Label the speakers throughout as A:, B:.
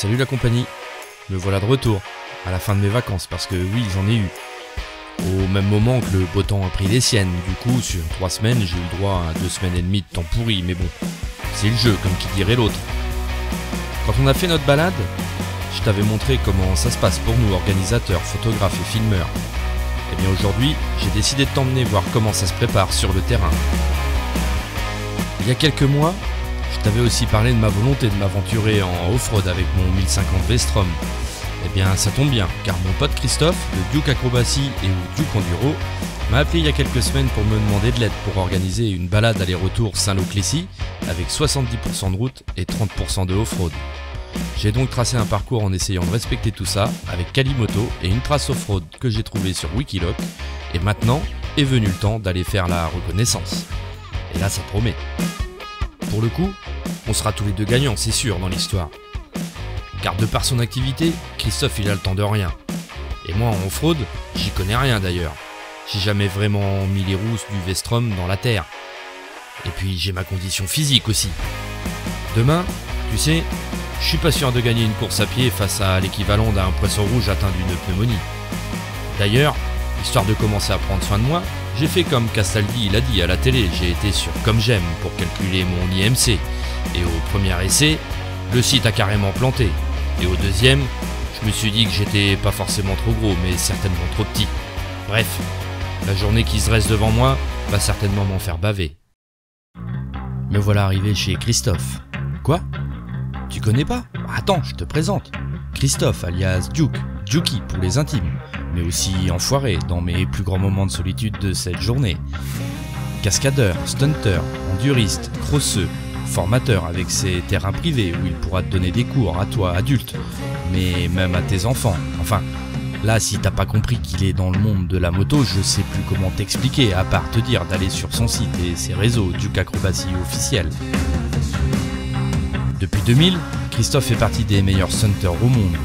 A: Salut la compagnie, me voilà de retour, à la fin de mes vacances, parce que oui, j'en ai eu. Au même moment que le beau temps a pris les siennes, du coup, sur trois semaines, j'ai eu le droit à deux semaines et demie de temps pourri, mais bon, c'est le jeu, comme qui dirait l'autre. Quand on a fait notre balade, je t'avais montré comment ça se passe pour nous, organisateurs, photographes et filmeurs. Eh bien aujourd'hui, j'ai décidé de t'emmener voir comment ça se prépare sur le terrain. Il y a quelques mois, je t'avais aussi parlé de ma volonté de m'aventurer en off-road avec mon 1050 Vestrom. Eh bien, ça tombe bien, car mon pote Christophe, de Duke Acrobacy et ou Duke Enduro, m'a appelé il y a quelques semaines pour me demander de l'aide pour organiser une balade aller-retour Saint-Lô-Clécy avec 70% de route et 30% de off-road. J'ai donc tracé un parcours en essayant de respecter tout ça avec Kalimoto et une trace off-road que j'ai trouvée sur Wikiloc. Et maintenant est venu le temps d'aller faire la reconnaissance. Et là, ça promet. Pour le coup, on sera tous les deux gagnants, c'est sûr, dans l'histoire. Car de par son activité, Christophe il a le temps de rien. Et moi en fraude, j'y connais rien d'ailleurs. J'ai jamais vraiment mis les rousses du Vestrom dans la terre. Et puis j'ai ma condition physique aussi. Demain, tu sais, je suis pas sûr de gagner une course à pied face à l'équivalent d'un poisson rouge atteint d'une pneumonie. D'ailleurs, histoire de commencer à prendre soin de moi, j'ai fait comme Castaldi l'a dit à la télé, j'ai été sur Comme J'aime pour calculer mon IMC. Et au premier essai, le site a carrément planté. Et au deuxième, je me suis dit que j'étais pas forcément trop gros, mais certainement trop petit. Bref, la journée qui se reste devant moi va certainement m'en faire baver. Me voilà arrivé chez Christophe. Quoi? Tu connais pas? Attends, je te présente. Christophe, alias Duke, Juki pour les intimes, mais aussi enfoiré dans mes plus grands moments de solitude de cette journée. Cascadeur, stunter, enduriste, crosseux, formateur avec ses terrains privés où il pourra te donner des cours à toi, adulte, mais même à tes enfants. Enfin, là, si t'as pas compris qu'il est dans le monde de la moto, je sais plus comment t'expliquer, à part te dire d'aller sur son site et ses réseaux du Acrobatie officiel. Depuis 2000, Christophe fait partie des meilleurs stunters au monde.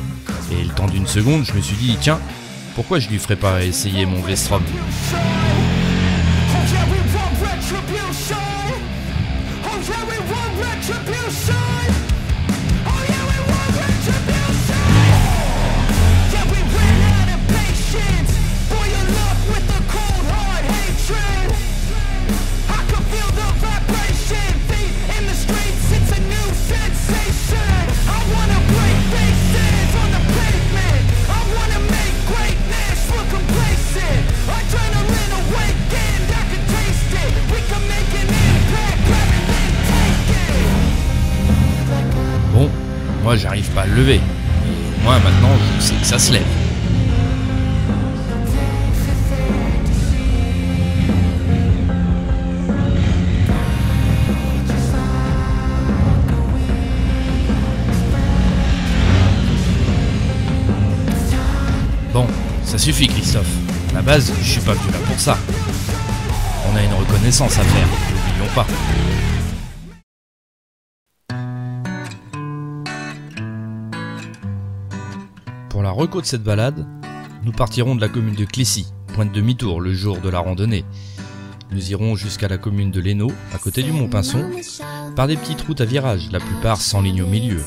A: Et le temps d'une seconde, je me suis dit, tiens, pourquoi je lui ferais pas essayer mon Vestrom Bon, Moi maintenant, je sais que ça se lève. Bon, ça suffit Christophe. À la base, je suis pas venu là pour ça. On a une reconnaissance à faire, n'oublions pas. Reco de cette balade, nous partirons de la commune de Clécy, point de demi-tour le jour de la randonnée. Nous irons jusqu'à la commune de Lénaud, à côté du Mont-Pinçon, par des petites routes à virage, la plupart sans ligne au milieu.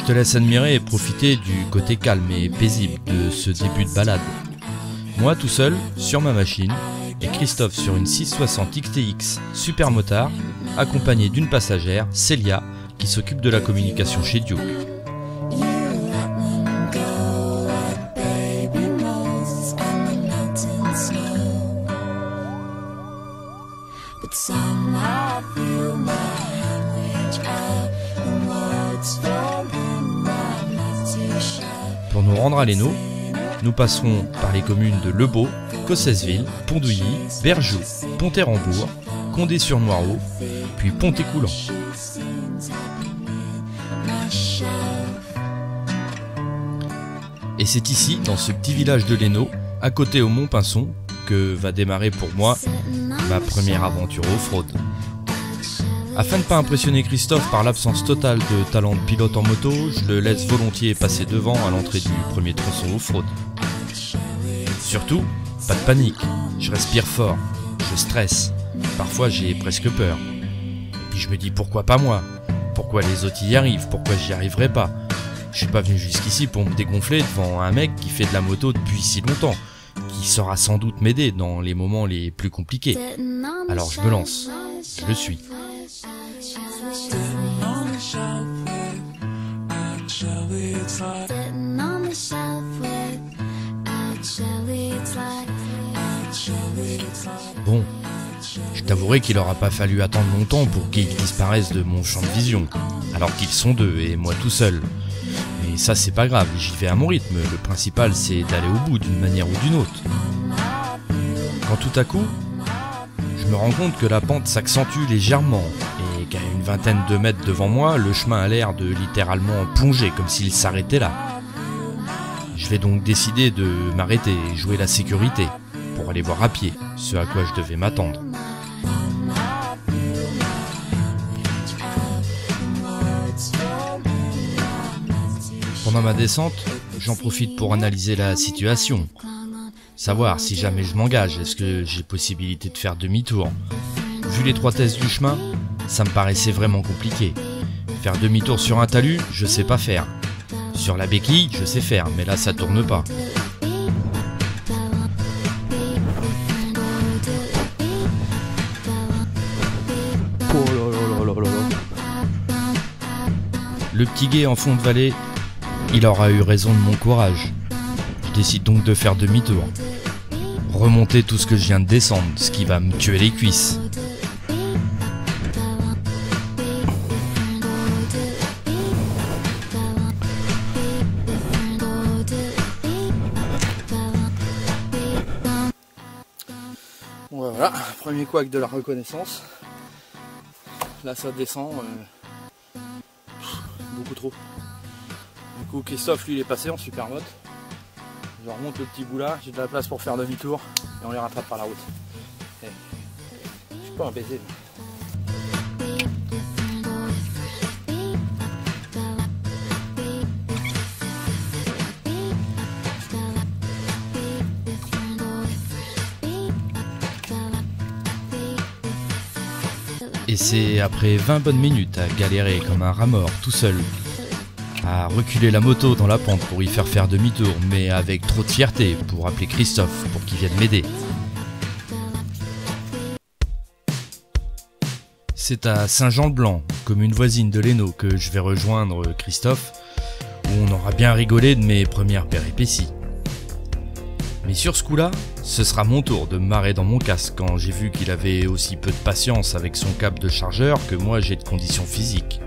A: Je te laisse admirer et profiter du côté calme et paisible de ce début de balade. Moi tout seul, sur ma machine, et Christophe sur une 660 XTX super motard, accompagné d'une passagère, Célia, qui s'occupe de la communication chez Duke. Nous rendre à Lénaud, nous passerons par les communes de Lebeau, Cossesville, Pondouilly, Bergeau, Pont-Érambourg, Condé-sur-Noireau, puis Pont-Écoulant. Et c'est ici, dans ce petit village de Lénaud, à côté au Mont-Pinçon, que va démarrer pour moi ma première aventure off-road. Afin de pas impressionner Christophe par l'absence totale de talent de pilote en moto, je le laisse volontiers passer devant à l'entrée du premier tronçon off-road. Surtout, pas de panique, je respire fort, je stresse, parfois j'ai presque peur. Et puis je me dis pourquoi pas moi? Pourquoi les autres y arrivent? Pourquoi j'y arriverai pas? Je suis pas venu jusqu'ici pour me dégonfler devant un mec qui fait de la moto depuis si longtemps, qui saura sans doute m'aider dans les moments les plus compliqués.
B: Alors je me lance.
A: Je le suis. Bon, je t'avouerai qu'il aura pas fallu attendre longtemps pour qu'ils disparaissent de mon champ de vision, alors qu'ils sont deux et moi tout seul. Mais ça c'est pas grave, j'y vais à mon rythme, le principal c'est d'aller au bout d'une manière ou d'une autre. Quand tout à coup, je me rends compte que la pente s'accentue légèrement qu'à une vingtaine de mètres devant moi, le chemin a l'air de littéralement plonger comme s'il s'arrêtait là. Je vais donc décider de m'arrêter et jouer la sécurité pour aller voir à pied ce à quoi je devais m'attendre. Pendant ma descente, j'en profite pour analyser la situation, savoir si jamais je m'engage, est-ce que j'ai possibilité de faire demi-tour. Vu l'étroitesse du chemin, ça me paraissait vraiment compliqué. Faire demi-tour sur un talus, je sais pas faire. Sur la béquille, je sais faire, mais là ça tourne pas. Le petit guet en fond de vallée, il aura eu raison de mon courage. Je décide donc de faire demi-tour. Remonter tout ce que je viens de descendre, ce qui va me tuer les cuisses.
C: Premier couac de la reconnaissance. Là ça descend euh, beaucoup trop. Du coup Christophe lui il est passé en super moto. Je remonte le petit bout là, j'ai de la place pour faire demi-tour et on les rattrape par la route. Eh, Je suis pas un baiser.
A: Et c'est après 20 bonnes minutes à galérer comme un rat mort tout seul, à reculer la moto dans la pente pour y faire faire demi-tour, mais avec trop de fierté pour appeler Christophe pour qu'il vienne m'aider. C'est à Saint-Jean-le-Blanc, commune voisine de l'Hainaut, que je vais rejoindre Christophe, où on aura bien rigolé de mes premières péripéties. Mais sur ce coup-là, ce sera mon tour de me marrer dans mon casque quand j'ai vu qu'il avait aussi peu de patience avec son câble de chargeur que moi j'ai de conditions physiques.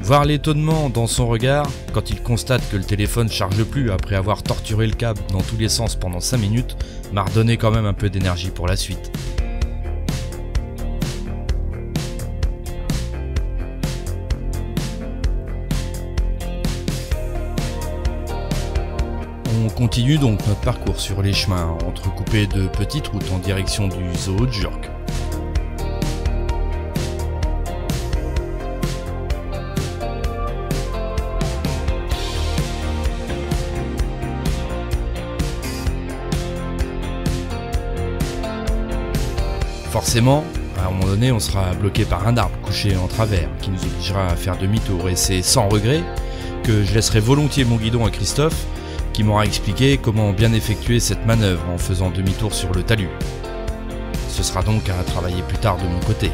A: Voir l'étonnement dans son regard quand il constate que le téléphone charge plus après avoir torturé le câble dans tous les sens pendant 5 minutes m'a redonné quand même un peu d'énergie pour la suite. On continue donc notre parcours sur les chemins entrecoupés de petites routes en direction du zoo de Jurk. Forcément, à un moment donné, on sera bloqué par un arbre couché en travers qui nous obligera à faire demi-tour et c'est sans regret que je laisserai volontiers mon guidon à Christophe m'aura expliqué comment bien effectuer cette manœuvre en faisant demi-tour sur le talus. Ce sera donc à travailler plus tard de mon côté.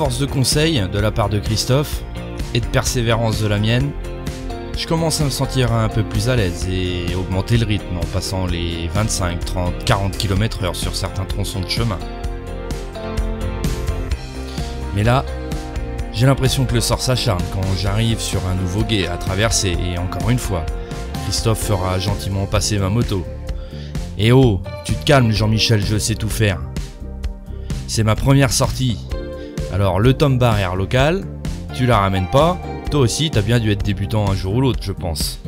A: Force de conseil de la part de Christophe et de persévérance de la mienne, je commence à me sentir un peu plus à l'aise et augmenter le rythme en passant les 25, 30, 40 km heure sur certains tronçons de chemin. Mais là, j'ai l'impression que le sort s'acharne quand j'arrive sur un nouveau guet à traverser et encore une fois, Christophe fera gentiment passer ma moto. Eh oh, tu te calmes Jean-Michel, je sais tout faire. C'est ma première sortie. Alors le tome barrière local, tu la ramènes pas, toi aussi t'as bien dû être débutant un jour ou l'autre je pense.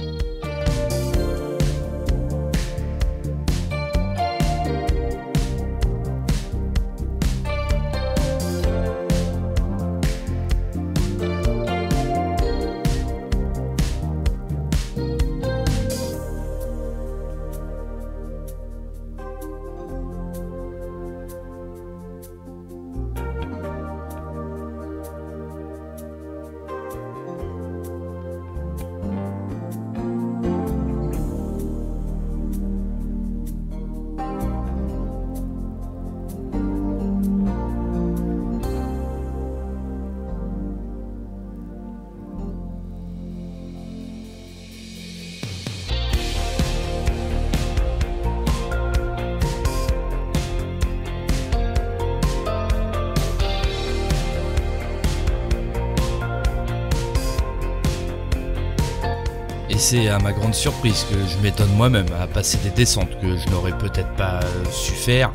A: À ma grande surprise que je m'étonne moi-même à passer des descentes que je n'aurais peut-être pas euh, su faire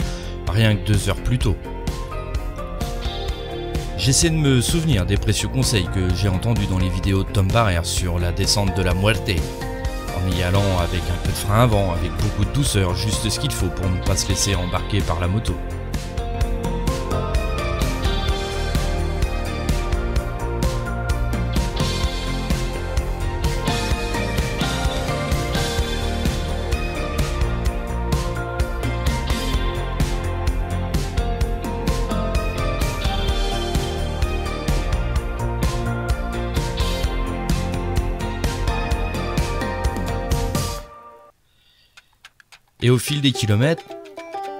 A: rien que deux heures plus tôt. J'essaie de me souvenir des précieux conseils que j'ai entendus dans les vidéos de Tom Barrère sur la descente de la Muerte, en y allant avec un peu de frein avant, avec beaucoup de douceur, juste ce qu'il faut pour ne pas se laisser embarquer par la moto. Et au fil des kilomètres,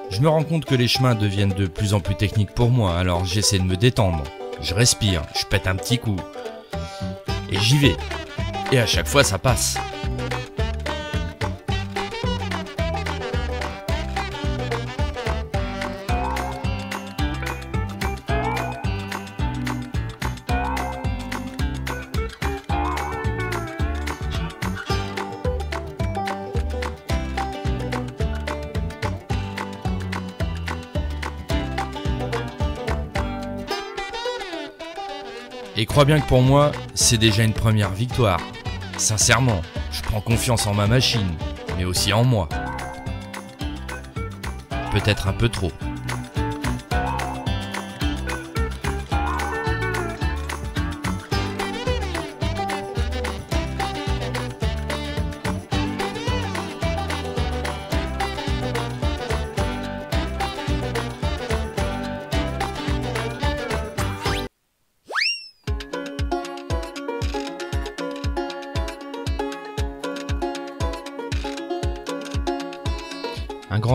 A: je me rends compte que les chemins deviennent de plus en plus techniques pour moi, alors j'essaie de me détendre. Je respire, je pète un petit coup. Et j'y vais. Et à chaque fois ça passe. Crois bien que pour moi, c'est déjà une première victoire. Sincèrement, je prends confiance en ma machine, mais aussi en moi. Peut-être un peu trop.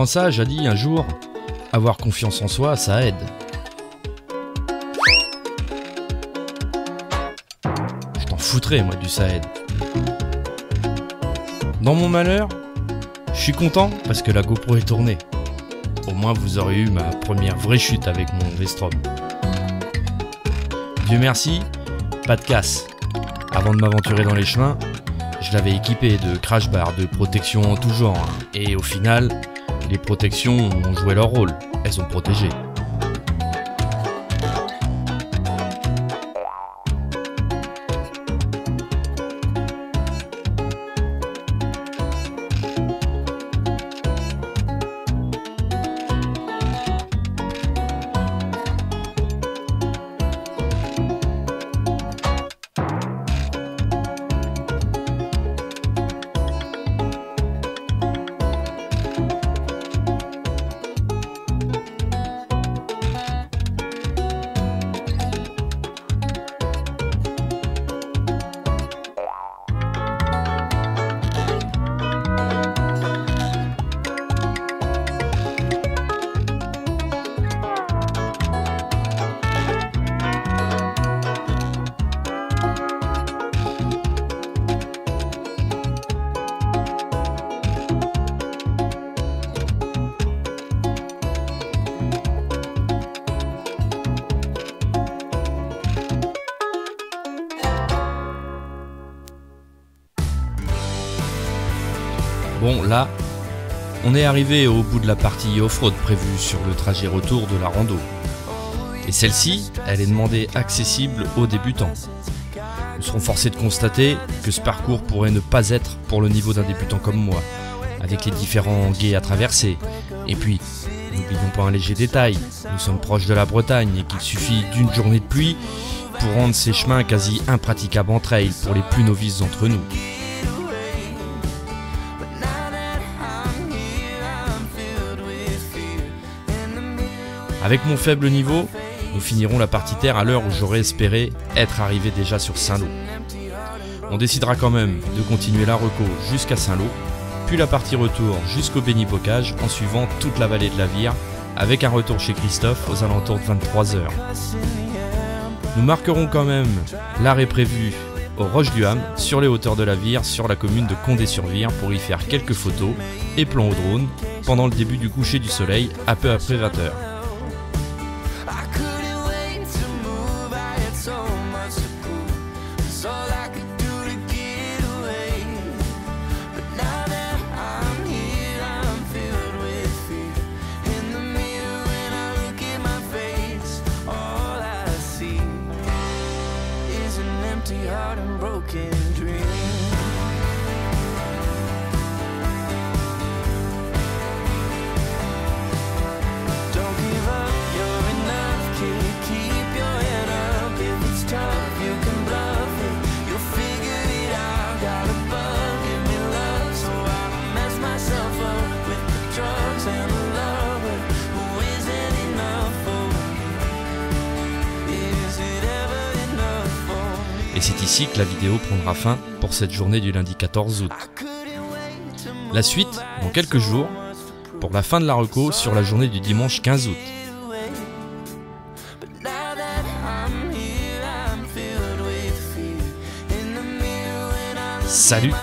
A: Grand sage a dit un jour, avoir confiance en soi, ça aide. Je t'en foutrais, moi, du ça aide. Dans mon malheur, je suis content parce que la GoPro est tournée. Au moins, vous aurez eu ma première vraie chute avec mon Vestrom. Dieu merci, pas de casse. Avant de m'aventurer dans les chemins, je l'avais équipé de crash bar, de protection en tout genre. Et au final, les protections ont joué leur rôle. Elles ont protégé. On est arrivé au bout de la partie off-road prévue sur le trajet retour de la rando. Et celle-ci, elle est demandée accessible aux débutants. Nous serons forcés de constater que ce parcours pourrait ne pas être pour le niveau d'un débutant comme moi, avec les différents guets à traverser. Et puis, n'oublions pas un léger détail, nous sommes proches de la Bretagne et qu'il suffit d'une journée de pluie pour rendre ces chemins quasi impraticables en trail pour les plus novices d'entre nous. Avec mon faible niveau, nous finirons la partie terre à l'heure où j'aurais espéré être arrivé déjà sur Saint-Lô. On décidera quand même de continuer la reco jusqu'à Saint-Lô, puis la partie retour jusqu'au Béni-Bocage en suivant toute la vallée de la Vire, avec un retour chez Christophe aux alentours de 23h. Nous marquerons quand même l'arrêt prévu aux Roches du Ham, sur les hauteurs de la Vire, sur la commune de Condé-sur-Vire, pour y faire quelques photos et plans au drone pendant le début du coucher du soleil, à peu après 20h. Et c'est ici que la vidéo prendra fin pour cette journée du lundi 14 août. La suite, dans quelques jours, pour la fin de la reco sur la journée du dimanche 15 août. Salut